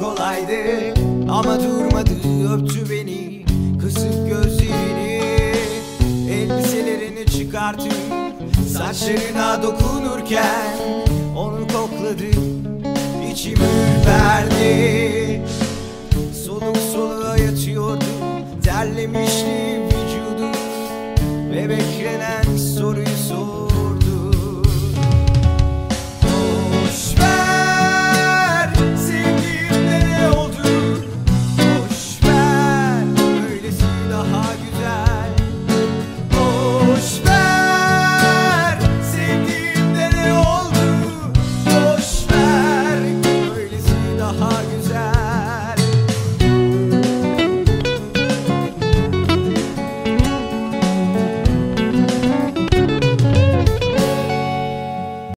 kolaydı. Ama durmadı öptü beni Kısık gözlerini. Elbiselerini çıkartıp Saçlarına dokunurken Onu kokladım İçim ürperdi. Soluk soluğa yatıyordu Terlemişti vücudu Ve beklenen